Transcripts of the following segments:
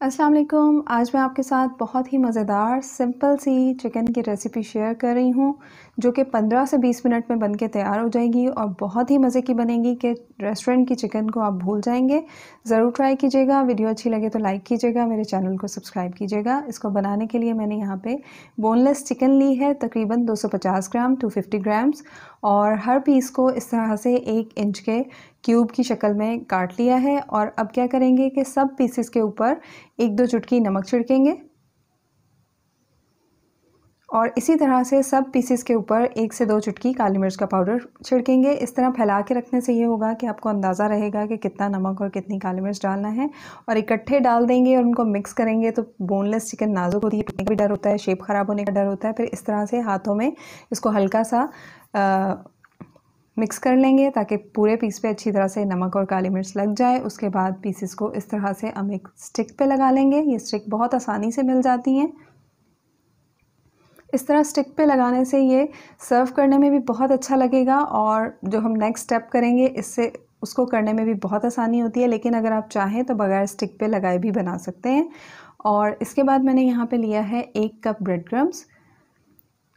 अस्सलाम वालेकुम आज मैं आपके साथ बहुत ही मज़ेदार सिंपल सी चिकन की रेसिपी शेयर कर रही हूँ, जो कि 15 से 20 मिनट में बन के तैयार हो जाएगी और बहुत ही मज़े की बनेगी कि रेस्टोरेंट की चिकन को आप भूल जाएँगे। ज़रूर ट्राई कीजिएगा। वीडियो अच्छी लगे तो लाइक कीजिएगा। मेरे चैनल को सब्सक्राइब कीजिएगा। इसको बनाने के लिए मैंने यहाँ पर बोनलेस चिकन ली है, तकरीबन दो सौ पचास ग्राम टू ग्राम्स और हर पीस को इस तरह से एक इंच के क्यूब की शक्ल में काट लिया है और अब क्या करेंगे कि सब पीसेस के ऊपर एक दो चुटकी नमक छिड़केंगे। और इसी तरह से सब पीसेस के ऊपर एक से दो चुटकी काली मिर्च का पाउडर छिड़केंगे। इस तरह फैला के रखने से ये होगा कि आपको अंदाज़ा रहेगा कि कितना नमक और कितनी काली मिर्च डालना है। और इकट्ठे डाल देंगे और उनको मिक्स करेंगे तो बोनलेस चिकन नाजुक होती है टूटने का भी डर होता है शेप ख़राब होने का डर होता है। फिर इस तरह से हाथों में इसको हल्का सा आ, मिक्स कर लेंगे ताकि पूरे पीस पे अच्छी तरह से नमक और काली मिर्च लग जाए। उसके बाद पीसेस को इस तरह से हम एक स्टिक पे लगा लेंगे। ये स्टिक बहुत आसानी से मिल जाती हैं। इस तरह स्टिक पे लगाने से ये सर्व करने में भी बहुत अच्छा लगेगा और जो हम नेक्स्ट स्टेप करेंगे, इससे उसको करने में भी बहुत आसानी होती है। लेकिन अगर आप चाहें तो बगैर स्टिक पे लगाए भी बना सकते हैं। और इसके बाद मैंने यहाँ पे लिया है एक कप ब्रेड क्रम्स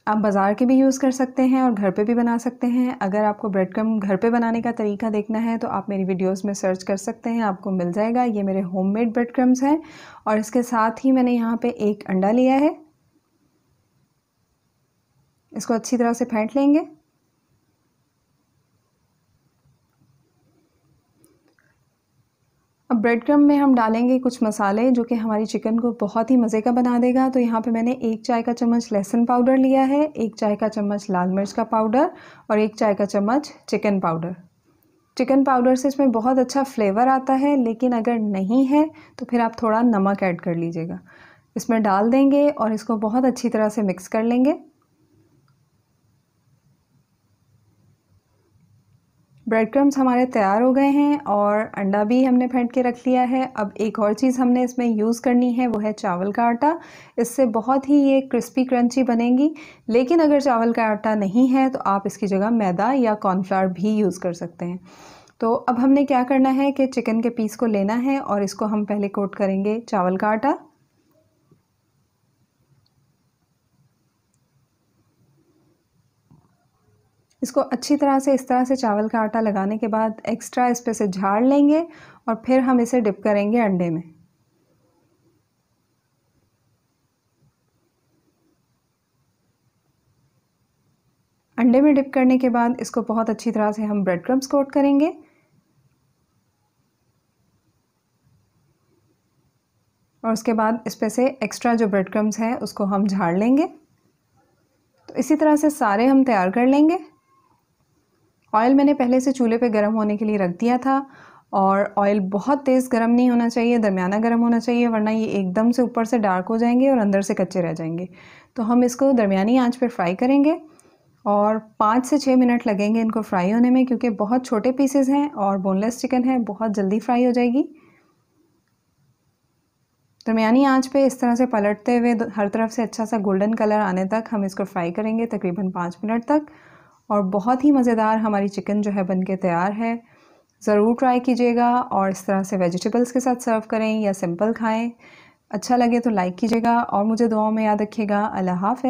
आप बाज़ार के भी यूज़ कर सकते हैं और घर पे भी बना सकते हैं। अगर आपको ब्रेड क्रम घर पे बनाने का तरीका देखना है तो आप मेरी वीडियोस में सर्च कर सकते हैं। आपको मिल जाएगा। ये मेरे होममेड ब्रेड क्रम्स हैं और इसके साथ ही मैंने यहाँ पे एक अंडा लिया है। इसको अच्छी तरह से फेंट लेंगे। अब ब्रेड क्रम में हम डालेंगे कुछ मसाले, जो कि हमारी चिकन को बहुत ही मज़े का बना देगा। तो यहाँ पे मैंने एक चाय का चम्मच लहसुन पाउडर लिया है, एक चाय का चम्मच लाल मिर्च का पाउडर और एक चाय का चम्मच चिकन पाउडर चिकन पाउडर से इसमें बहुत अच्छा फ्लेवर आता है, लेकिन अगर नहीं है तो फिर आप थोड़ा नमक ऐड कर लीजिएगा। इसमें डाल देंगे और इसको बहुत अच्छी तरह से मिक्स कर लेंगे। ब्रेड क्रम्स हमारे तैयार हो गए हैं और अंडा भी हमने फेंट के रख लिया है। अब एक और चीज़ हमने इसमें यूज़ करनी है, वो है चावल का आटा। इससे बहुत ही ये क्रिस्पी क्रंची बनेगी। लेकिन अगर चावल का आटा नहीं है तो आप इसकी जगह मैदा या कॉर्नफ्लावर भी यूज़ कर सकते हैं। तो अब हमने क्या करना है कि चिकन के पीस को लेना है और इसको हम पहले कोट करेंगे चावल का आटा। इसको अच्छी तरह से, इस तरह से चावल का आटा लगाने के बाद एक्स्ट्रा इस पर से झाड़ लेंगे और फिर हम इसे डिप करेंगे अंडे में। अंडे में डिप करने के बाद इसको बहुत अच्छी तरह से हम ब्रेड क्रम्स कोट करेंगे। और उसके बाद इस पर से एक्स्ट्रा जो ब्रेड क्रम्स है, उसको हम झाड़ लेंगे। तो इसी तरह से सारे हम तैयार कर लेंगे। ऑयल मैंने पहले से चूल्हे पे गर्म होने के लिए रख दिया था और ऑयल बहुत तेज़ गर्म नहीं होना चाहिए, दरमियाना गर्म होना चाहिए, वरना ये एकदम से ऊपर से डार्क हो जाएँगे और अंदर से कच्चे रह जाएँगे। तो हम इसको दरमियानी आँच पर फ्राई करेंगे और पाँच से छः मिनट लगेंगे इनको फ्राई होने में क्योंकि बहुत छोटे पीसेस हैं और बोनलेस चिकन है, बहुत जल्दी फ्राई हो जाएगी। दरमियानी आँच पे इस तरह से पलटते हुए हर तरफ़ से अच्छा सा गोल्डन कलर आने तक हम इसको फ्राई करेंगे तकरीबन पाँच मिनट तक। और बहुत ही मज़ेदार हमारी चिकन जो है बन के तैयार है। ज़रूर ट्राई कीजिएगा और इस तरह से वेजिटेबल्स के साथ सर्व करें या सिंपल खाएँ। अच्छा लगे तो लाइक कीजिएगा और मुझे दुआओं में याद रखिएगा। अल्लाह हाफ़